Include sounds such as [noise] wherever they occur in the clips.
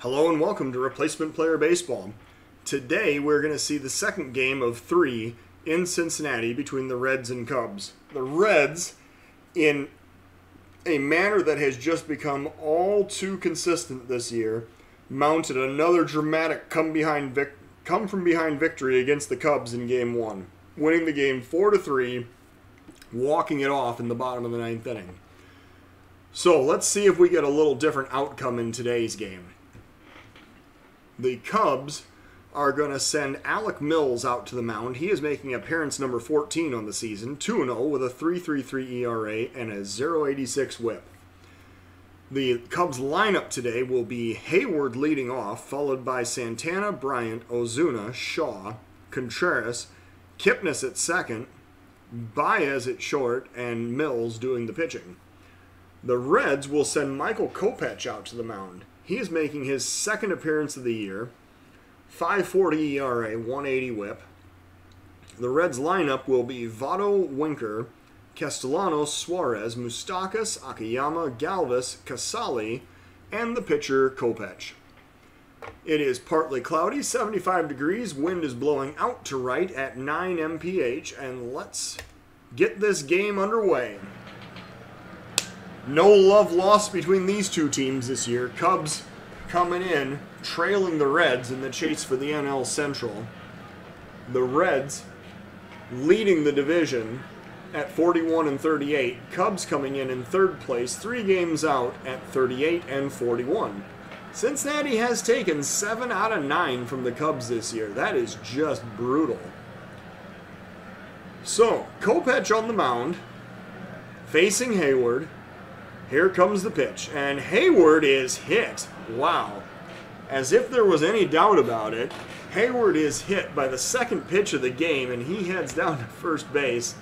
Hello and welcome to Replacement Player Baseball. Today we're going to see the second game of three in Cincinnati between the Reds and Cubs. The Reds, in a manner that has just become all too consistent this year, mounted another dramatic come behind vic- come from behind victory against the Cubs in Game One, winning the game four to three, walking it off in the bottom of the ninth inning. So let's see if we get a little different outcome in today's game. The Cubs are going to send Alec Mills out to the mound. He is making appearance number 14 on the season, 2 0 with a 3.33 ERA and a 0.86 whip. The Cubs lineup today will be Heyward leading off, followed by Santana, Bryant, Ozuna, Shaw, Contreras, Kipnis at second, Baez at short, and Mills doing the pitching. The Reds will send Michael Kopech out to the mound. He is making his second appearance of the year. 540 ERA, 180 whip. The Reds lineup will be Votto, Winker, Castellanos, Suarez, Moustakas, Akiyama, Galvis, Casali, and the pitcher Kopech. It is partly cloudy, 75 degrees, wind is blowing out to right at 9 mph, and let's get this game underway. No love lost between these two teams this year. Cubs coming in, trailing the Reds in the chase for the NL Central. The Reds leading the division at 41 and 38. Cubs coming in in third place, three games out at 38 and 41. Cincinnati has taken seven out of nine from the Cubs this year. That is just brutal. So, Kopech on the mound, facing Heyward. Here comes the pitch, and Heyward is hit. Wow. As if there was any doubt about it, Heyward is hit by the second pitch of the game, and he heads down to first base.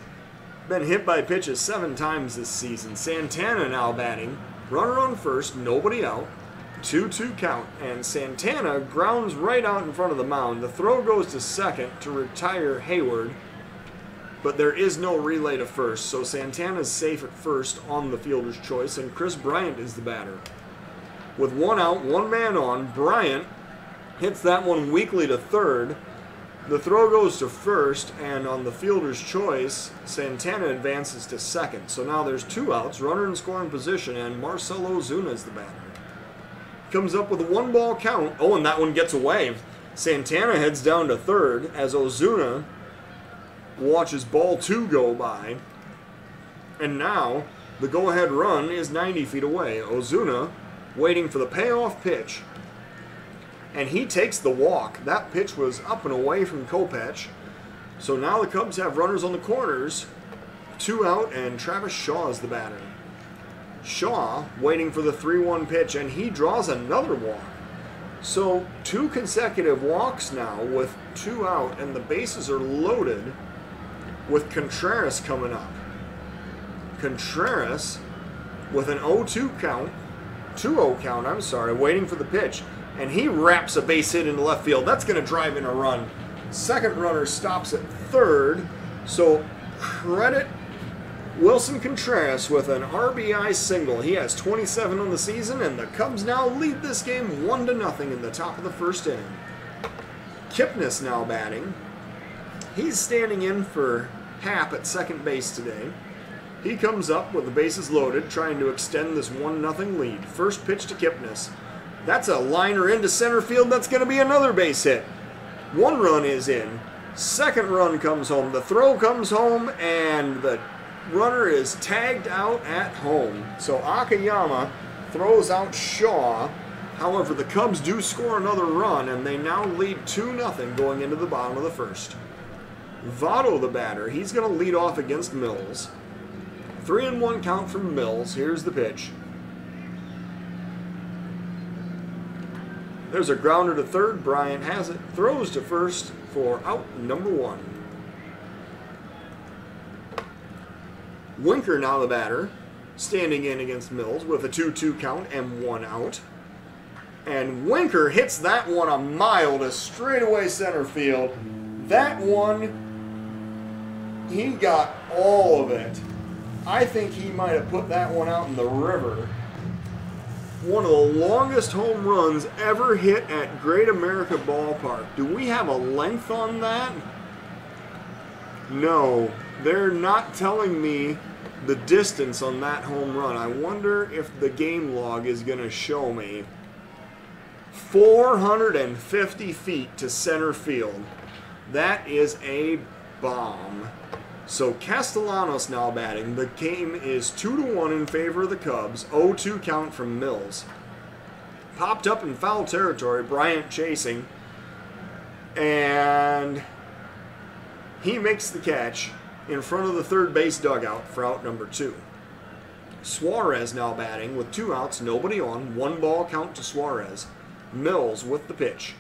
Been hit by pitches seven times this season. Santana now batting. Runner on first, nobody out. 2 2 count, and Santana grounds right out in front of the mound. The throw goes to second to retire Heyward but there is no relay to first, so Santana's safe at first on the fielder's choice, and Kris Bryant is the batter. With one out, one man on, Bryant hits that one weakly to third. The throw goes to first, and on the fielder's choice, Santana advances to second. So now there's two outs, runner in scoring position, and Marcelo Ozuna is the batter. Comes up with a one ball count. Oh, and that one gets away. Santana heads down to third as Ozuna watches ball two go by. And now the go ahead run is 90 feet away. Ozuna waiting for the payoff pitch. And he takes the walk. That pitch was up and away from Kopech. So now the Cubs have runners on the corners. Two out, and Travis Shaw is the batter. Shaw waiting for the 3 1 pitch, and he draws another walk. So, two consecutive walks now with two out, and the bases are loaded with Contreras coming up. Contreras with an 0-2 count, 2-0 count, I'm sorry, waiting for the pitch. And he wraps a base hit into left field. That's going to drive in a run. Second runner stops at third. So credit Willson Contreras with an RBI single. He has 27 on the season, and the Cubs now lead this game 1 to nothing in the top of the first inning. Kipnis now batting. He's standing in for Happ at second base today. He comes up with the bases loaded, trying to extend this 1 0 lead. First pitch to Kipnis. That's a liner into center field. That's going to be another base hit. One run is in. Second run comes home. The throw comes home, and the runner is tagged out at home. So Akiyama throws out Shaw. However, the Cubs do score another run, and they now lead 2 0 going into the bottom of the first. Votto, the batter, he's going to lead off against Mills. Three and one count from Mills. Here's the pitch. There's a grounder to third. Bryant has it. Throws to first for out number one. Winker now the batter, standing in against Mills with a 2 2 count and one out. And Winker hits that one a mile to straightaway center field. That one, he got all of it. I think he might have put that one out in the river. one of the longest home runs ever hit at Great America Ballpark. Do we have a length on that? No, they're not telling me the distance on that home run. I wonder if the game log is going to show me. 450 feet to center field. That is a bomb. So Castellanos now batting. The game is 2 to 1 in favor of the Cubs. 0-2 count from Mills. Popped up in foul territory, Bryant chasing. And he makes the catch in front of the third base dugout for out number 2. Suarez now batting with two outs, nobody on, one ball count to Suarez. Mills with the pitch.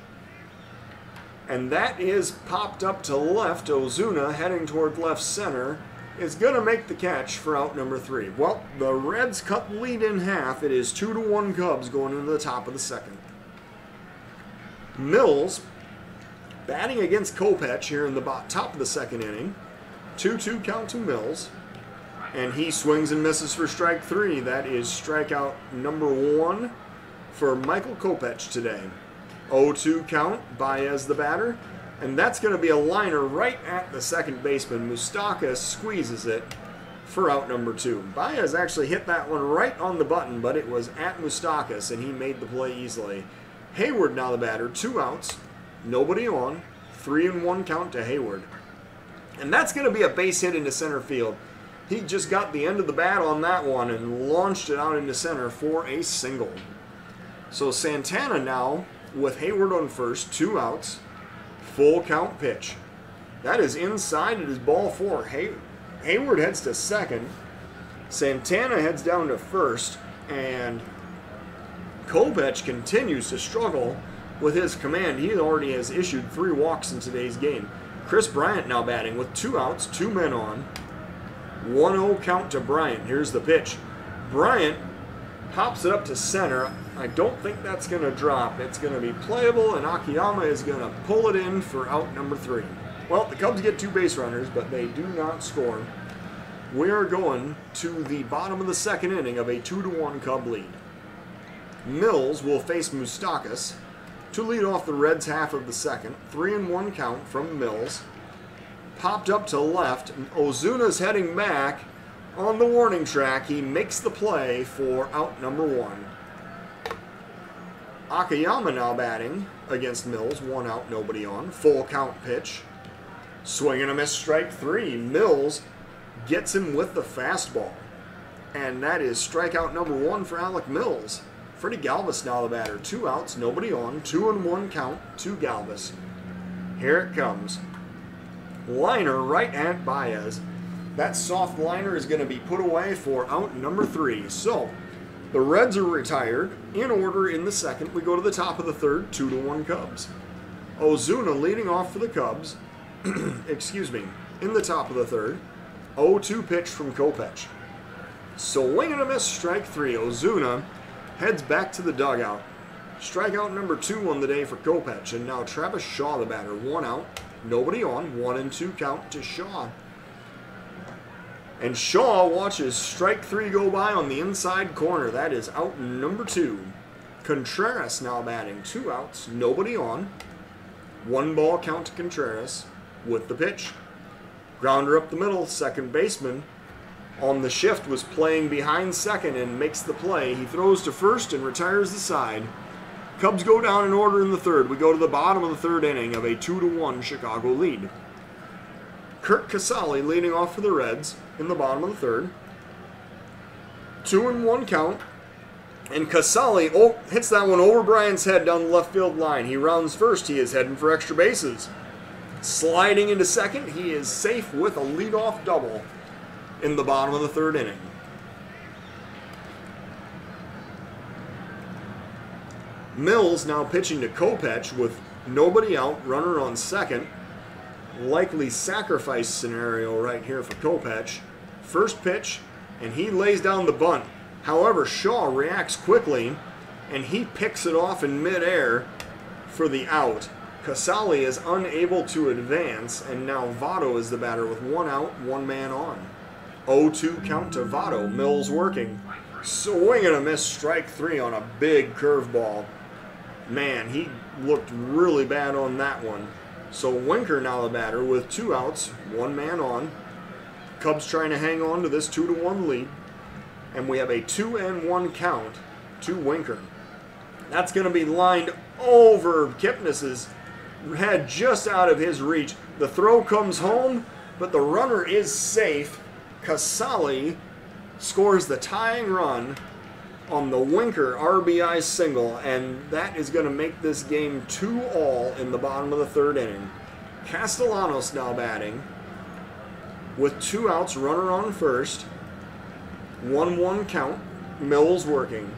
And that is popped up to left. Ozuna heading toward left center is going to make the catch for out number three. Well, the Reds cut the lead in half. It is 2 to 1 Cubs going into the top of the second. Mills batting against Kopech here in the top of the second inning. 2 2 count to Mills. And he swings and misses for strike three. That is strikeout number one for Michael Kopech today. 0-2 count, Baez the batter. And that's going to be a liner right at the second baseman. Moustakas squeezes it for out number two. Baez actually hit that one right on the button, but it was at Moustakas, and he made the play easily. Heyward now the batter, two outs, nobody on, three and one count to Heyward. And that's going to be a base hit into center field. He just got the end of the bat on that one and launched it out into center for a single. So Santana now with Heyward on first, two outs, full count pitch. That is inside. It is ball four. Hay- Heyward heads to second. Santana heads down to first, and Kopech continues to struggle with his command. He already has issued three walks in today's game. Kris Bryant now batting with two outs, two men on. 1 0 count to Bryant. Here's the pitch. Bryant pops it up to center. I don't think that's going to drop. It's going to be playable, and Akiyama is going to pull it in for out number three. Well, the Cubs get two base runners, but they do not score. We are going to the bottom of the second inning of a 2 to 1 Cub lead. Mills will face Moustakas to lead off the Reds' half of the second. 3 and 1 count from Mills. Popped up to left. Ozuna's heading back on the warning track, he makes the play for out number one. Akiyama now batting against Mills, one out, nobody on. Full count pitch. Swing and a miss, strike three. Mills gets him with the fastball. And that is strikeout number one for Alec Mills. Freddie Galvis now the batter. Two outs, nobody on. Two and one count to Galvis. Here it comes. Liner right at Baez. That soft liner is going to be put away for out number three. So the Reds are retired. In order in the second, we go to the top of the third, two to one Cubs. Ozuna leading off for the Cubs. [clears throat] Excuse me. In the top of the third, 0-2 pitch from Kopech. Swing and a miss, strike three. Ozuna heads back to the dugout. Strikeout number two on the day for Kopech, and now Travis Shaw, the batter, one out, nobody on, one and two count to Shaw. And Shaw watches strike three go by on the inside corner. That is out number two. Contreras now batting two outs, nobody on. One ball count to Contreras with the pitch. Grounder up the middle, second baseman on the shift was playing behind second and makes the play. He throws to first and retires the side. Cubs go down in order in the third. We go to the bottom of the third inning of a 2 to 1 Chicago lead. Curt Casali leading off for the Reds in the bottom of the third. Two and one count. And Casali oh, hits that one over Bryant's head down the left field line. He rounds first. He is heading for extra bases. Sliding into second, he is safe with a leadoff double in the bottom of the third inning. Mills now pitching to Kopech with nobody out, runner on second likely sacrifice scenario right here for Kopech. First pitch, and he lays down the bunt. However, Shaw reacts quickly, and he picks it off in midair for the out. Casali is unable to advance, and now Votto is the batter with one out, one man on. 0-2 count to Votto. Mills working. Swing and a miss, strike three on a big curveball. Man, he looked really bad on that one. So Winker now the batter with two outs, one man on. Cubs trying to hang on to this two to one lead, and we have a two and one count to Winker. That's going to be lined over Kipnis's head, just out of his reach. The throw comes home, but the runner is safe. Casali scores the tying run on the Winker RBI single, and that is going to make this game 2 all in the bottom of the third inning. Castellanos now batting with two outs, runner on first, 1 1 count, Mills working.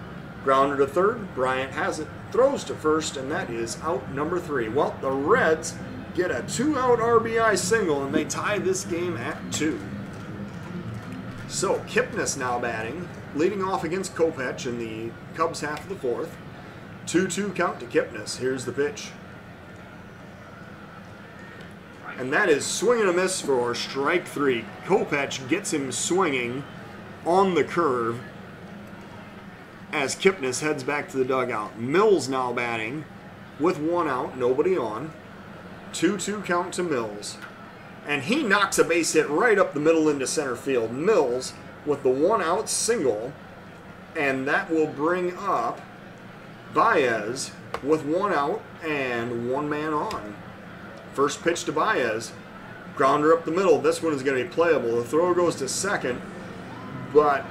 Grounder to third, Bryant has it, throws to first, and that is out number three. Well, the Reds get a two out RBI single, and they tie this game at two. So Kipnis now batting, leading off against Kopech in the Cubs half of the fourth. 2 2 count to Kipnis. Here's the pitch. And that is swing and a miss for strike three. Kopech gets him swinging on the curve as Kipnis heads back to the dugout. Mills now batting with one out, nobody on. 2 2 count to Mills and he knocks a base hit right up the middle into center field. Mills with the one out single, and that will bring up Baez with one out and one man on. First pitch to Baez, grounder up the middle. This one is going to be playable. The throw goes to second, but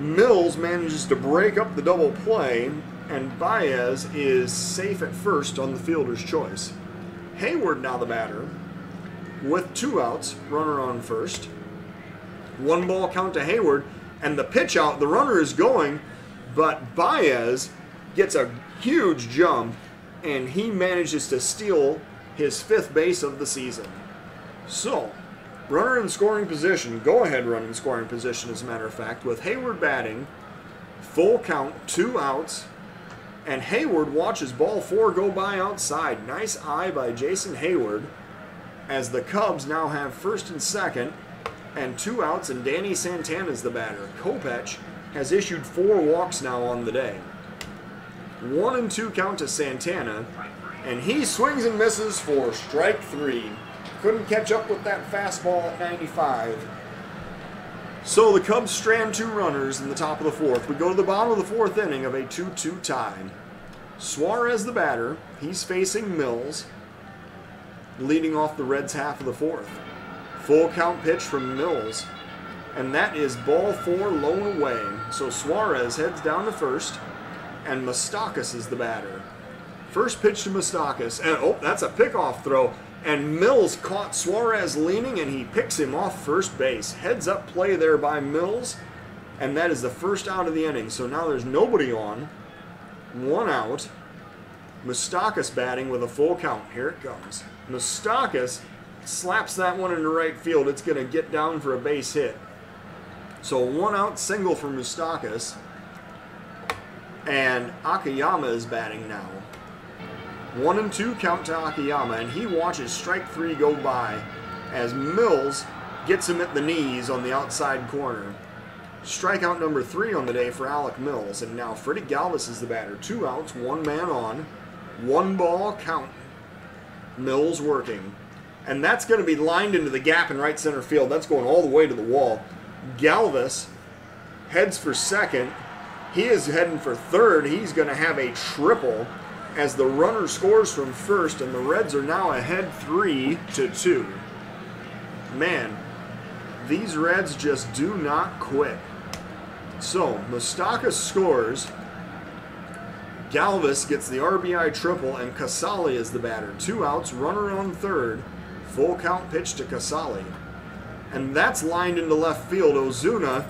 Mills manages to break up the double play, and Baez is safe at first on the fielder's choice. Heyward now the batter with two outs, runner on first. One ball count to Heyward, and the pitch out, the runner is going, but Baez gets a huge jump, and he manages to steal his fifth base of the season. So, runner in scoring position, go ahead run in scoring position, as a matter of fact, with Heyward batting, full count, two outs, and Heyward watches ball four go by outside. Nice eye by Jason Heyward as the Cubs now have first and second and two outs, and Danny Santana's the batter. Kopech has issued four walks now on the day. One and two count to Santana, and he swings and misses for strike three. Couldn't catch up with that fastball at 95. So the Cubs strand two runners in the top of the fourth. We go to the bottom of the fourth inning of a 2 2 tie. Suarez, the batter, he's facing Mills leading off the Reds' half of the fourth. Full count pitch from Mills, and that is ball four low away. So Suarez heads down to first, and Moustakas is the batter. First pitch to Moustakas, and oh, that's a pickoff throw. And Mills caught Suarez leaning, and he picks him off first base. Heads up play there by Mills, and that is the first out of the inning. So now there's nobody on, one out. Moustakas batting with a full count. Here it comes. Moustakas slaps that one into right field. It's going to get down for a base hit. So one out single for Moustakas. And Akiyama is batting now. One and two count to Akiyama, and he watches strike three go by as Mills gets him at the knees on the outside corner. Strikeout number three on the day for Alec Mills, and now Freddie Galvis is the batter. Two outs, one man on, one ball count Mills working. And that's going to be lined into the gap in right center field. That's going all the way to the wall. Galvis heads for second. He is heading for third. He's going to have a triple as the runner scores from first, and the Reds are now ahead three to two. Man, these Reds just do not quit. So, Moustakas scores. Galvis gets the RBI triple, and Casali is the batter. Two outs, runner on third. Full count pitch to Casali. And that's lined into left field. Ozuna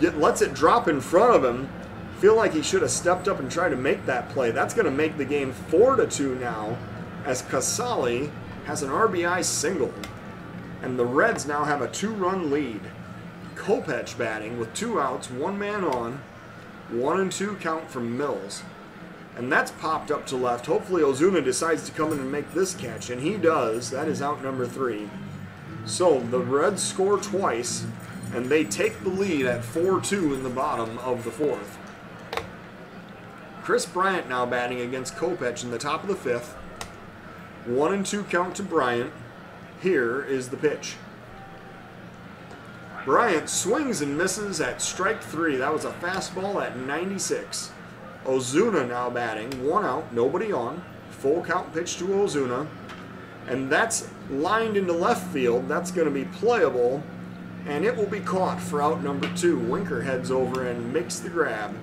lets it drop in front of him. Feel like he should have stepped up and tried to make that play. That's going to make the game 4 to 2 now, as Casali has an RBI single. And the Reds now have a two run lead. Kopech batting with two outs, one man on, one and two count from Mills. And that's popped up to left. Hopefully Ozuna decides to come in and make this catch, and he does. That is out number three. So the Reds score twice, and they take the lead at 4 2 in the bottom of the fourth. Kris Bryant now batting against Kopech in the top of the fifth. One and two count to Bryant. Here is the pitch. Bryant swings and misses at strike three. That was a fastball at 96. Ozuna now batting, one out, nobody on. Full count pitch to Ozuna. And that's lined into left field. That's going to be playable. And it will be caught for out number two. Winker heads over and makes the grab.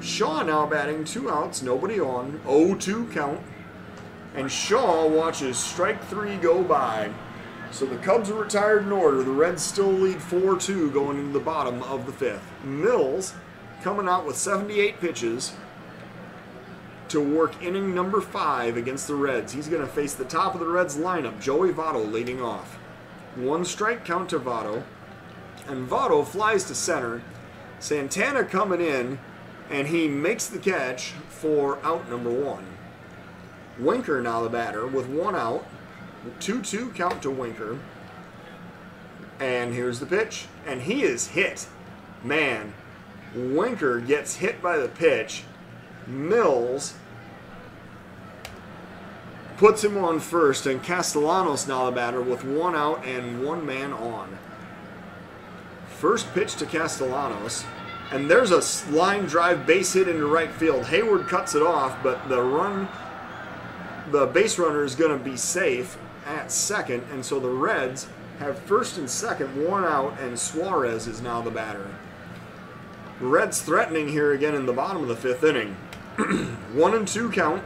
Shaw now batting, two outs, nobody on. 0 2 count. And Shaw watches strike three go by. So the Cubs are retired in order. The Reds still lead 4 2 going into the bottom of the fifth. Mills coming out with 78 pitches to work inning number five against the Reds. He's going to face the top of the Reds lineup, Joey Votto leading off. One strike count to Votto, and Votto flies to center. Santana coming in, and he makes the catch for out number one. Winker now the batter with one out. 2 2 count to Winker. And here's the pitch. And he is hit. Man, Winker gets hit by the pitch. Mills puts him on first, and Castellanos now the batter with one out and one man on. First pitch to Castellanos, and there's a line drive base hit into right field. Heyward cuts it off, but the run, the base runner is going to be safe at second, and so the Reds have first and second worn out, and Suarez is now the batter. Reds threatening here again in the bottom of the fifth inning. [clears throat] One and two count.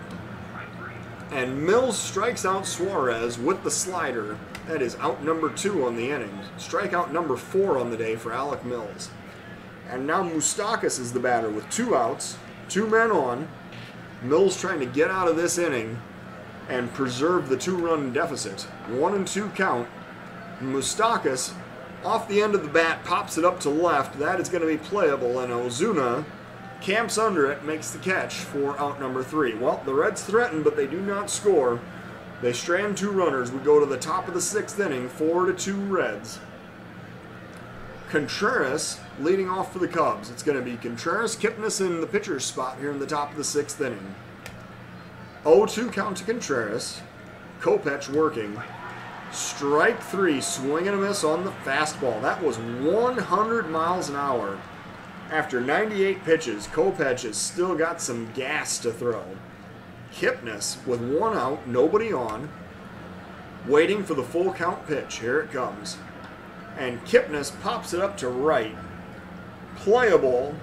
And Mills strikes out Suarez with the slider. That is out number two on the inning. Strikeout number four on the day for Alec Mills. And now Moustakas is the batter with two outs, two men on. Mills trying to get out of this inning and preserve the two-run deficit. One and two count. Moustakas off the end of the bat pops it up to left. That is going to be playable, and Ozuna camps under it, makes the catch for out number three. Well, the Reds threaten, but they do not score. They strand two runners. We go to the top of the sixth inning, four to two Reds. Contreras leading off for the Cubs. It's going to be Contreras, Kipnis in the pitcher's spot here in the top of the sixth inning. 0-2 count to Contreras. Kopech working. Strike three, swing and a miss on the fastball. That was 100 miles an hour. After 98 pitches, Kopech has still got some gas to throw. Kipnis with one out, nobody on, waiting for the full count pitch. Here it comes. And Kipnis pops it up to right. Playable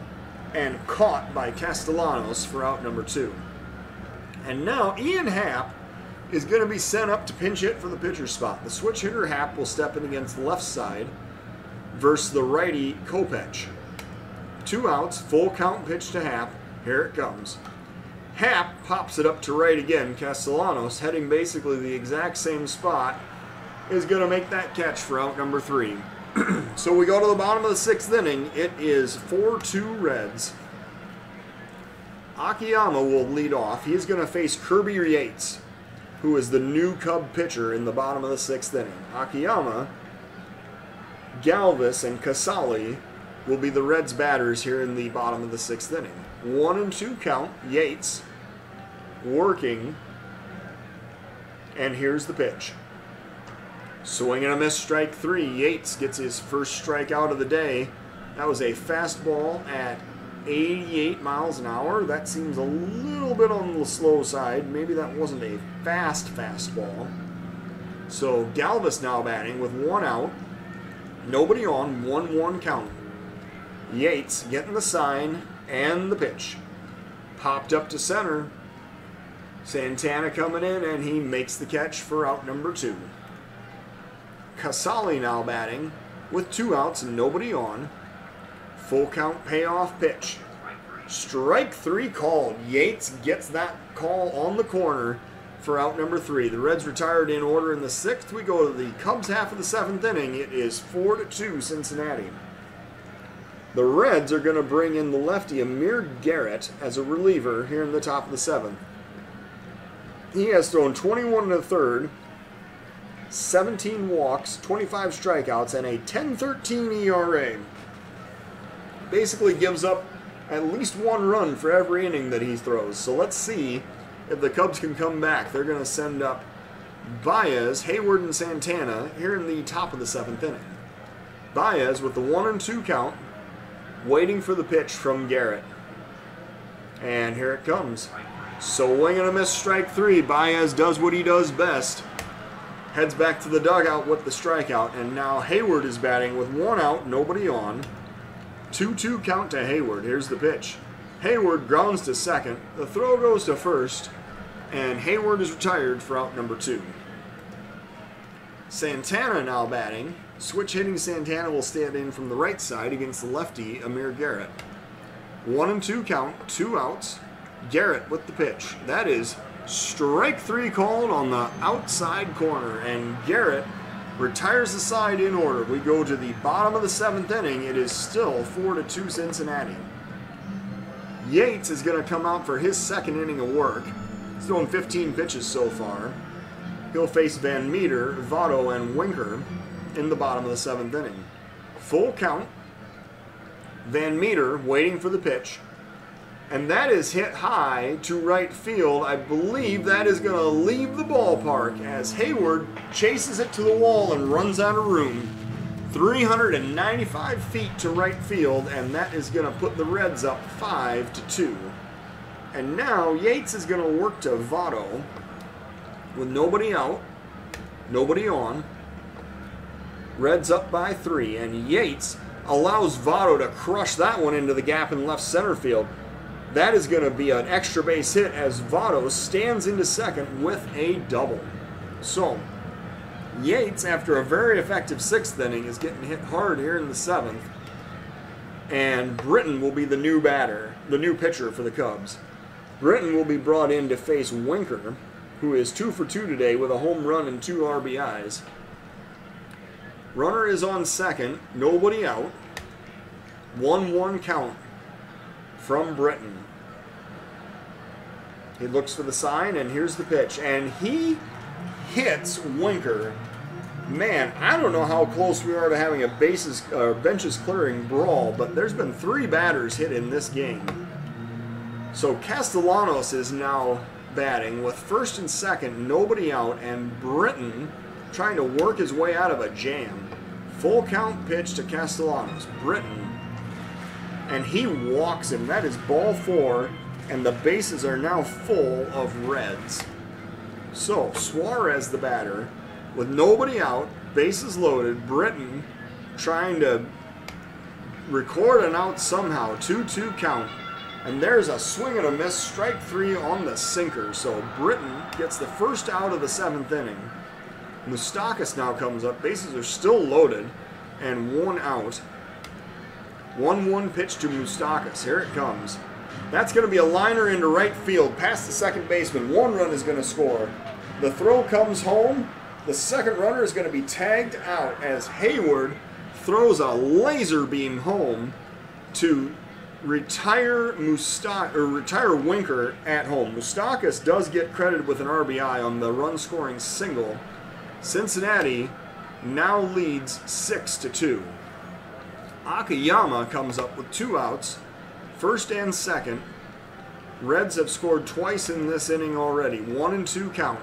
and caught by Castellanos for out number two. And now Ian Happ is going to be sent up to pinch hit for the pitcher spot. The switch hitter Happ will step in against the left side versus the righty Kopech. Two outs, full count pitch to Happ. Here it comes. Happ pops it up to right again. Castellanos, heading basically the exact same spot, is going to make that catch for out number three. [clears throat] so we go to the bottom of the sixth inning. It is 4 2 Reds. Akiyama will lead off. He's going to face Kirby Yates, who is the new Cub pitcher in the bottom of the sixth inning. Akiyama, Galvis, and Casali will be the Reds batters here in the bottom of the sixth inning. One and two count. Yates working. And here's the pitch. Swing and a miss, strike three. Yates gets his first strikeout of the day. That was a fastball at 88 miles an hour. That seems a little bit on the slow side. Maybe that wasn't a fast fastball. So Galvis now batting with one out. Nobody on, 1 1 count. Yates getting the sign and the pitch. Popped up to center. Santana coming in and he makes the catch for out number two. Casali now batting with two outs and nobody on. Full count payoff pitch. Strike three called. Yates gets that call on the corner for out number three. The Reds retired in order in the sixth. We go to the Cubs half of the seventh inning. It is four to two Cincinnati. The Reds are going to bring in the lefty Amir Garrett as a reliever here in the top of the seventh. He has thrown 21 and a third, 17 walks, 25 strikeouts, and a 10-13 ERA. Basically gives up at least one run for every inning that he throws. So let's see if the Cubs can come back. They're going to send up Baez, Heyward, and Santana here in the top of the seventh inning. Baez with the one and two count, waiting for the pitch from Garrett. And here it comes. Swing and a miss, strike three. Baez does what he does best. Heads back to the dugout with the strikeout, and now Heyward is batting with one out, nobody on. 2 2 count to Heyward. Here's the pitch. Heyward grounds to second. The throw goes to first, and Heyward is retired for out number two. Santana now batting. Switch hitting Santana will stand in from the right side against the lefty Amir Garrett. One and two count, two outs. Garrett with the pitch. That is strike three called on the outside corner, and Garrett retires the side in order. We go to the bottom of the seventh inning. It is still four to two Cincinnati. Yates is going to come out for his second inning of work. He's thrown 15 pitches so far. He'll face Van Meter, Votto, and Winker in the bottom of the seventh inning. Full count. Van Meter waiting for the pitch. And that is hit high to right field. I believe that is going to leave the ballpark as Heyward chases it to the wall and runs out of room. 395 feet to right field, and that is going to put the Reds up 5 to 2. And now Yates is going to work to Votto with nobody out, nobody on. Reds up by three, and Yates allows Votto to crush that one into the gap in left center field. That is going to be an extra base hit as Votto stands into second with a double. So, Yates, after a very effective sixth inning, is getting hit hard here in the seventh. And Britton will be the new batter, the new pitcher for the Cubs. Britton will be brought in to face Winker, who is two for two today with a home run and two RBIs. Runner is on second, nobody out. 1 1 count from Britton. He looks for the sign, and here's the pitch. And he hits Winker. Man, I don't know how close we are to having a bases uh, benches clearing brawl, but there's been three batters hit in this game. So Castellanos is now batting with first and second, nobody out, and Britton trying to work his way out of a jam. Full count pitch to Castellanos. Britton. And he walks him. That is ball four and the bases are now full of Reds. So, Suarez, the batter, with nobody out, bases loaded, Britton trying to record an out somehow, 2 2 count. And there's a swing and a miss, strike three on the sinker. So, Britton gets the first out of the seventh inning. Moustakas now comes up, bases are still loaded, and one out. 1 1 pitch to Moustakas. Here it comes. That's going to be a liner into right field past the second baseman. One run is going to score. The throw comes home. The second runner is going to be tagged out as Heyward throws a laser beam home to retire Mustak or retire Winker at home. Moustakas does get credited with an RBI on the run scoring single. Cincinnati now leads 6 to 2. Akiyama comes up with two outs First and second. Reds have scored twice in this inning already. One and two count.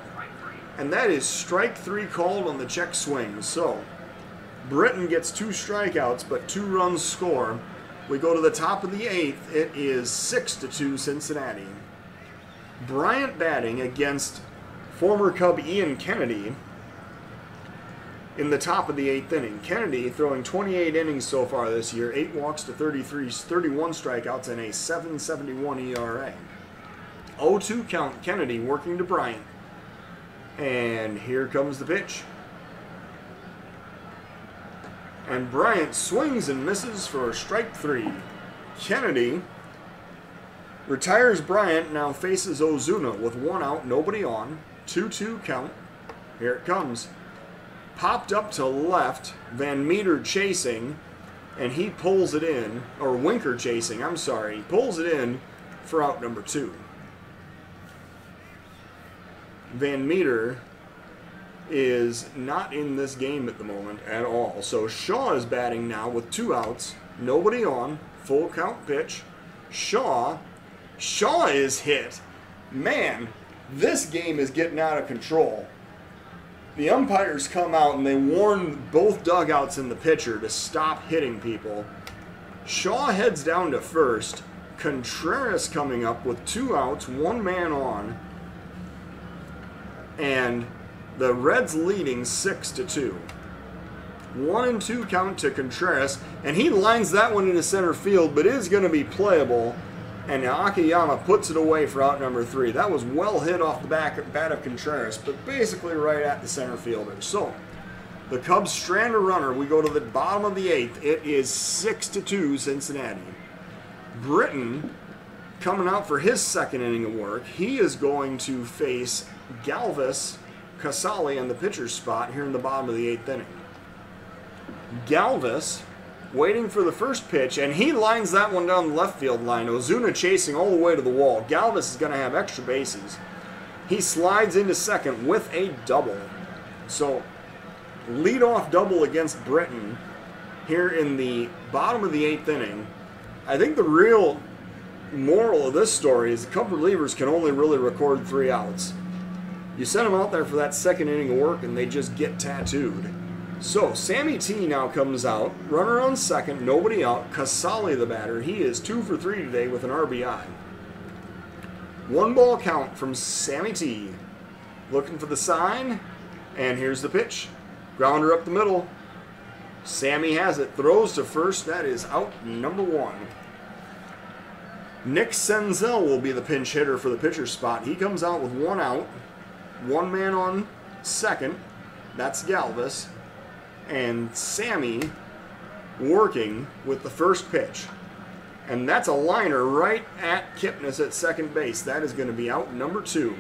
And that is strike three called on the check swing. So, Britton gets two strikeouts, but two runs score. We go to the top of the eighth. It is six to two Cincinnati. Bryant batting against former Cub Ian Kennedy in the top of the eighth inning. Kennedy throwing 28 innings so far this year, 8 walks to 33, 31 strikeouts, and a 7.71 ERA. 0-2 count, Kennedy working to Bryant. And here comes the pitch. And Bryant swings and misses for strike three. Kennedy retires Bryant, now faces Ozuna with one out, nobody on. 2-2 count. Here it comes popped up to left, Van Meter chasing, and he pulls it in, or Winker chasing, I'm sorry, he pulls it in for out number two. Van Meter is not in this game at the moment at all. So Shaw is batting now with two outs, nobody on, full count pitch. Shaw, Shaw is hit. Man, this game is getting out of control. The umpires come out and they warn both dugouts and the pitcher to stop hitting people. Shaw heads down to first. Contreras coming up with two outs, one man on. And the Reds leading six to two. One and two count to Contreras, and he lines that one into center field, but is going to be playable. And Akiyama puts it away for out number three. That was well hit off the back bat of Contreras, but basically right at the center fielder. So the Cubs strand a runner. We go to the bottom of the eighth. It is six to two Cincinnati. Britton coming out for his second inning of work. He is going to face Galvis Casali in the pitcher's spot here in the bottom of the eighth inning. Galvis waiting for the first pitch, and he lines that one down the left field line. Ozuna chasing all the way to the wall. Galvis is going to have extra bases. He slides into second with a double. So, leadoff double against Britton here in the bottom of the eighth inning. I think the real moral of this story is the Cub relievers can only really record three outs. You send them out there for that second inning of work, and they just get tattooed. So Sammy T now comes out, runner on second, nobody out. Casali the batter, he is two for three today with an RBI. One ball count from Sammy T. Looking for the sign, and here's the pitch. Grounder up the middle. Sammy has it, throws to first. That is out number one. Nick Senzel will be the pinch hitter for the pitcher spot. He comes out with one out, one man on second. That's Galvis and Sammy working with the first pitch. And that's a liner right at Kipnis at second base. That is going to be out number two.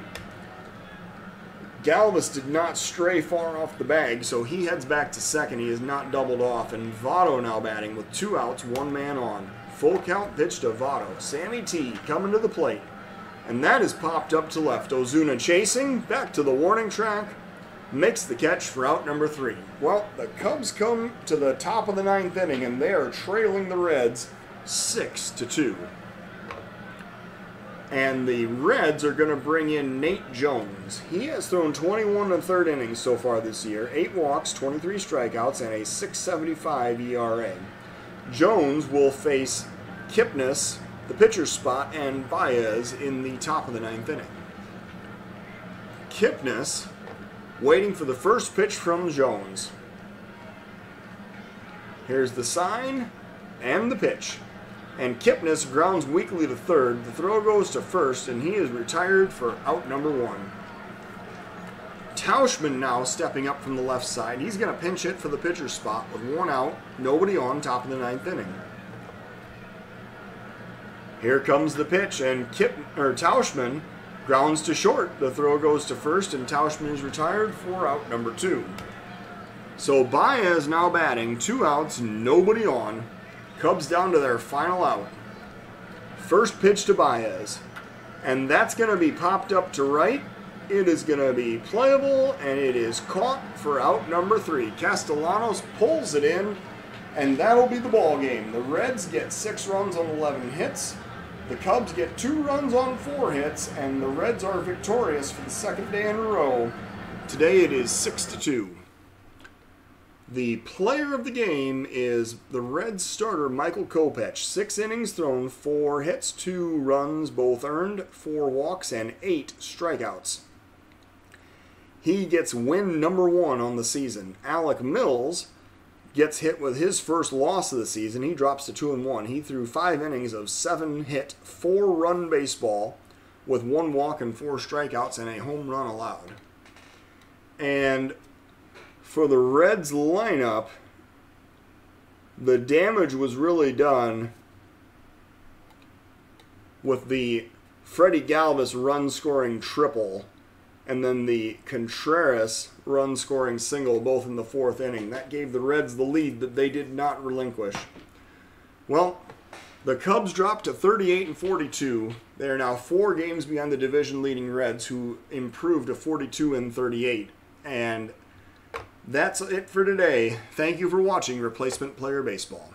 Galvis did not stray far off the bag, so he heads back to second. He is not doubled off. And Votto now batting with two outs, one man on. Full count pitch to Votto. Sammy T coming to the plate. And that is popped up to left. Ozuna chasing, back to the warning track makes the catch for out number three. Well, the Cubs come to the top of the ninth inning and they are trailing the Reds six to two. And the Reds are going to bring in Nate Jones. He has thrown 21 and third innings so far this year, eight walks, 23 strikeouts, and a 6.75 ERA. Jones will face Kipnis, the pitcher's spot, and Baez in the top of the ninth inning. Kipnis waiting for the first pitch from Jones. Here's the sign and the pitch. And Kipnis grounds weakly to third. The throw goes to first, and he is retired for out number one. Tauchman now stepping up from the left side. He's going to pinch hit for the pitcher spot with one out, nobody on, top of the ninth inning. Here comes the pitch, and Kip or Tauchman Grounds to short. The throw goes to first, and Tauchman is retired for out number two. So Baez now batting, two outs, nobody on. Cubs down to their final out. First pitch to Baez. And that's going to be popped up to right. It is going to be playable, and it is caught for out number three. Castellanos pulls it in, and that'll be the ball game. The Reds get six runs on 11 hits. The Cubs get two runs on four hits, and the Reds are victorious for the second day in a row. Today it is 6 to 2. The player of the game is the Reds starter Michael Kopech. Six innings thrown, four hits, two runs, both earned, four walks, and eight strikeouts. He gets win number one on the season. Alec Mills gets hit with his first loss of the season. He drops to 2 and 1. He threw 5 innings of 7 hit, 4 run baseball with one walk and 4 strikeouts and a home run allowed. And for the Reds lineup, the damage was really done with the Freddie Galvis run scoring triple and then the Contreras run scoring single, both in the fourth inning. That gave the Reds the lead that they did not relinquish. Well, the Cubs dropped to 38 and 42. They are now four games behind the division leading Reds, who improved to 42 and 38. And that's it for today. Thank you for watching Replacement Player Baseball.